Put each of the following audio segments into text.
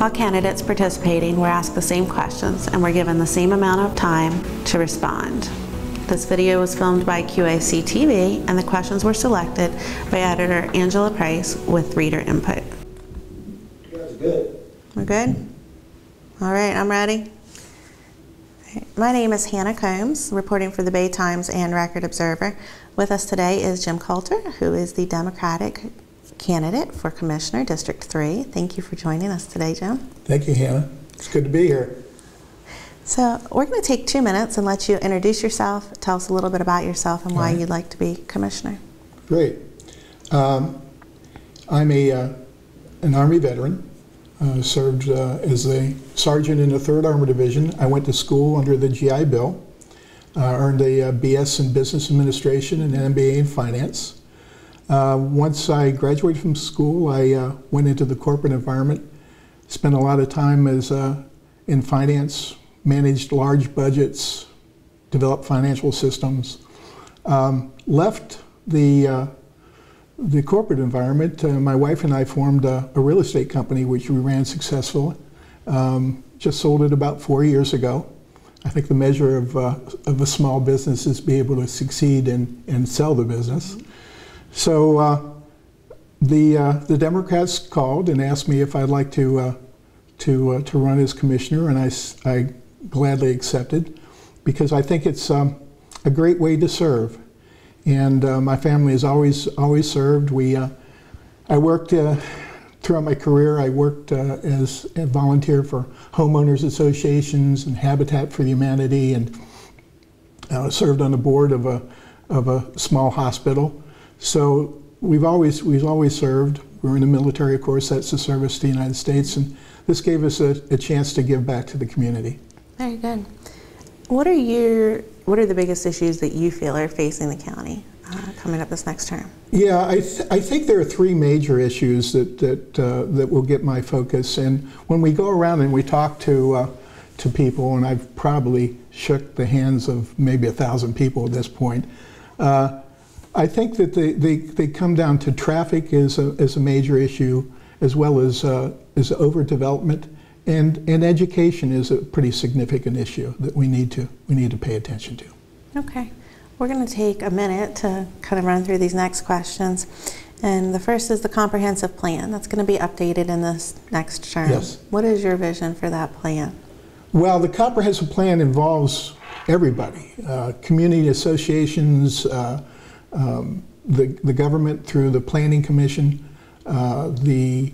All candidates participating were asked the same questions and were given the same amount of time to respond. This video was filmed by QAC TV and the questions were selected by editor Angela Price with reader input. That's good. We're good? All right, I'm ready. My name is Hannah Combs, reporting for the Bay Times and Record Observer. With us today is Jim Coulter, who is the Democratic candidate for Commissioner, District 3. Thank you for joining us today, Jim. Thank you, Hannah. It's good to be here. So, we're going to take two minutes and let you introduce yourself, tell us a little bit about yourself and why right. you'd like to be Commissioner. Great. Um, I'm a, uh, an Army veteran. Uh, served uh, as a sergeant in the 3rd Armored Division. I went to school under the GI Bill. Uh, earned a uh, BS in Business Administration and an MBA in Finance. Uh, once I graduated from school, I uh, went into the corporate environment. Spent a lot of time as uh, in finance, managed large budgets, developed financial systems. Um, left the uh, the corporate environment. Uh, my wife and I formed a, a real estate company, which we ran successfully. Um, just sold it about four years ago. I think the measure of, uh, of a small business is be able to succeed and, and sell the business. So uh, the, uh, the Democrats called and asked me if I'd like to, uh, to, uh, to run as commissioner, and I gladly accepted because I think it's um, a great way to serve. And uh, my family has always, always served. We, I worked throughout my career, I worked uh, as a volunteer for homeowners associations and Habitat for Humanity and uh, served on the board of a, of a small hospital. So we've always, we've always served. We were in the military, of course, that's the service to the United States, and this gave us a, a chance to give back to the community. Very good. What are your what are the biggest issues that you feel are facing the county uh, coming up this next term? Yeah, I, th- I think there are three major issues that that uh, that will get my focus. And when we go around and we talk to uh, to people, and I've probably shook the hands of maybe a thousand people at this point, uh, I think that they, they, they come down to traffic as a, is a major issue, as well as uh, as overdevelopment, and and education is a pretty significant issue that we need to we need to pay attention to. Okay. We're going to take a minute to kind of run through these next questions. And the first is the comprehensive plan. That's going to be updated in this next term. Yes. What is your vision for that plan? Well, the comprehensive plan involves everybody, uh, community associations, uh, um, the, the government through the planning commission, uh, the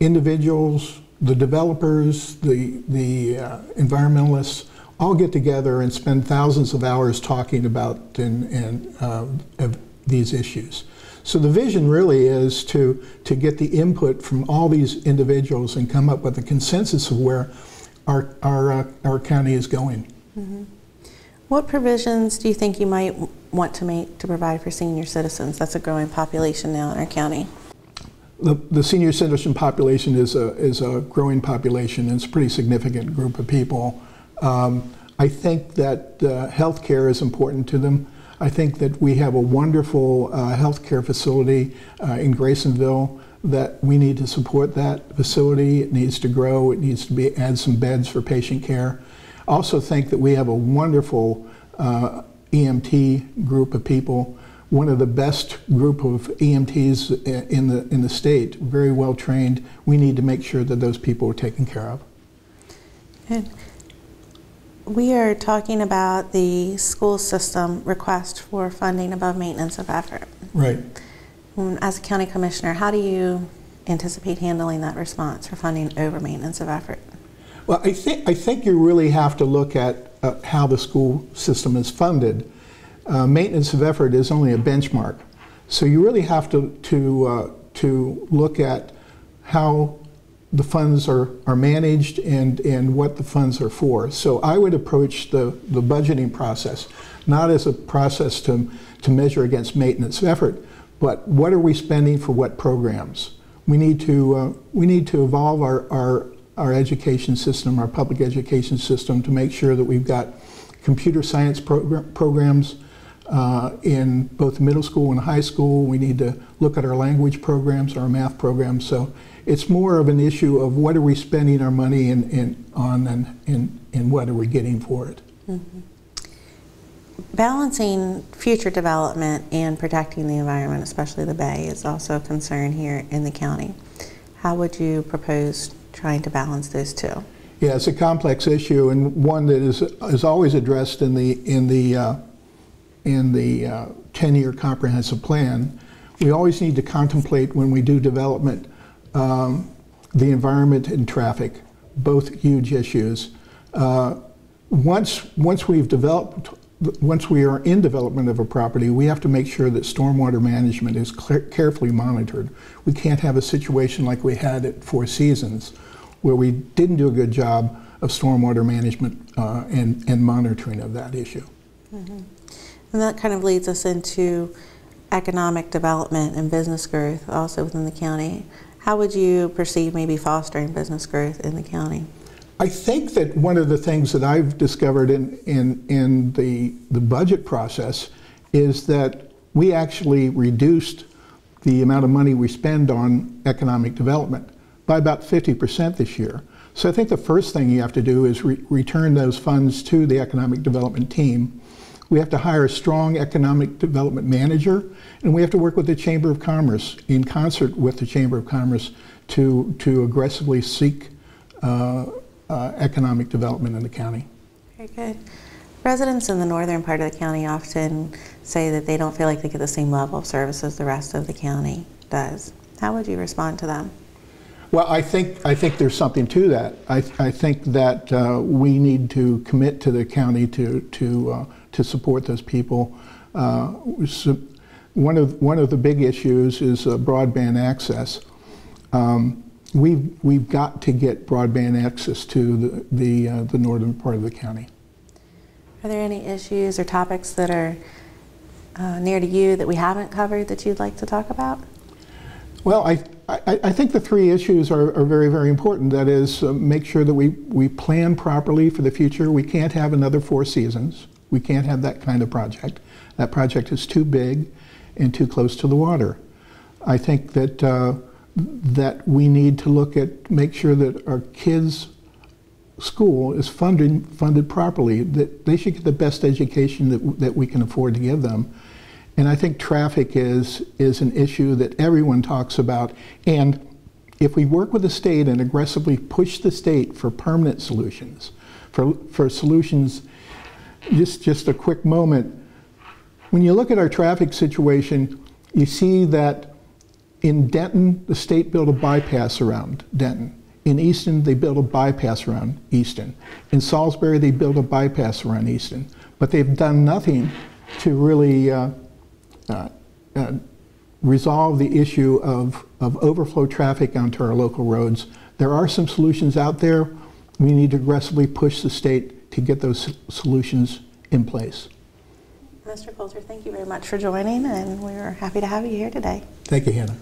individuals, the developers, the, the uh, environmentalists, all get together and spend thousands of hours talking about and, and, uh, these issues. So the vision really is to, to get the input from all these individuals and come up with a consensus of where our, our, uh, our county is going. What provisions do you think you might want to make to provide for senior citizens? That's a growing population now in our county. The, the senior citizen population is a, is a growing population, and it's a pretty significant group of people. Um, I think that uh, healthcare is important to them. I think that we have a wonderful uh, healthcare facility uh, in Grasonville that we need to support that facility. It needs to grow. It needs to be add some beds for patient care. Also think that we have a wonderful uh, EMT group of people, one of the best group of EMTs in the in the state, very well trained. We need to make sure that those people are taken care of. Good. We are talking about the school system request for funding above maintenance of effort. Right. Um, As a county commissioner, how do you anticipate handling that response for funding over maintenance of effort? Well, I think I think you really have to look at uh, how the school system is funded. Uh, maintenance of effort is only a benchmark, so you really have to to uh, to look at how the funds are, are managed and, and what the funds are for. So I would approach the, the budgeting process not as a process to, to measure against maintenance of effort, but what are we spending for what programs? We need to, uh, we need to evolve our, our, our education system, our public education system, to make sure that we've got computer science progr- programs uh, in both middle school and high school. We need to look at our language programs, our math programs. So it's more of an issue of what are we spending our money in, in, on and, and, and what are we getting for it. Balancing future development and protecting the environment, especially the bay, is also a concern here in the county. How would you propose trying to balance those two? Yeah, it's a complex issue and one that is, is always addressed in the, in the, uh, in the uh, 10-year comprehensive plan. We always need to contemplate when we do development, um, the environment and traffic, both huge issues. Uh, Once, once we've developed, once we are in development of a property, we have to make sure that stormwater management is carefully monitored. We can't have a situation like we had at Four Seasons, where we didn't do a good job of stormwater management uh, and, and monitoring of that issue. And that kind of leads us into economic development and business growth also within the county. How would you perceive maybe fostering business growth in the county? I think that one of the things that I've discovered in, in, in the, the budget process is that we actually reduced the amount of money we spend on economic development by about 50% this year. So I think the first thing you have to do is re- return those funds to the economic development team. We have to hire a strong economic development manager, and we have to work with the Chamber of Commerce in concert with the Chamber of Commerce to, to aggressively seek uh, uh, economic development in the county. Very good. Residents in the northern part of the county often say that they don't feel like they get the same level of services the rest of the county does. How would you respond to them? Well, I think, I think there's something to that. I, I think that uh, we need to commit to the county to, to, uh, to support those people. Uh, one, of, one of the big issues is uh, broadband access. Um, we've, we've got to get broadband access to the, the, uh, the northern part of the county. Are there any issues or topics that are uh, near to you that we haven't covered that you'd like to talk about? Well, I, I, I think the three issues are, are very, very important. That is, uh, make sure that we, we plan properly for the future. We can't have another Four Seasons. We can't have that kind of project. That project is too big and too close to the water. I think that, uh, that we need to look at, make sure that our kids' school is funded, funded properly, that they should get the best education that, that we can afford to give them. And I think traffic is, is an issue that everyone talks about. And if we work with the state and aggressively push the state for permanent solutions, for, for solutions, just, just a quick moment. When you look at our traffic situation, you see that in Denton, the state built a bypass around Denton. In Easton, they built a bypass around Easton. In Salisbury, they built a bypass around Easton. But they've done nothing to really uh, uh, uh, resolve the issue of, of overflow traffic onto our local roads. There are some solutions out there. We need to aggressively push the state to get those solutions in place. Mr. Coulter, thank you very much for joining, and we are happy to have you here today. Thank you, Hannah.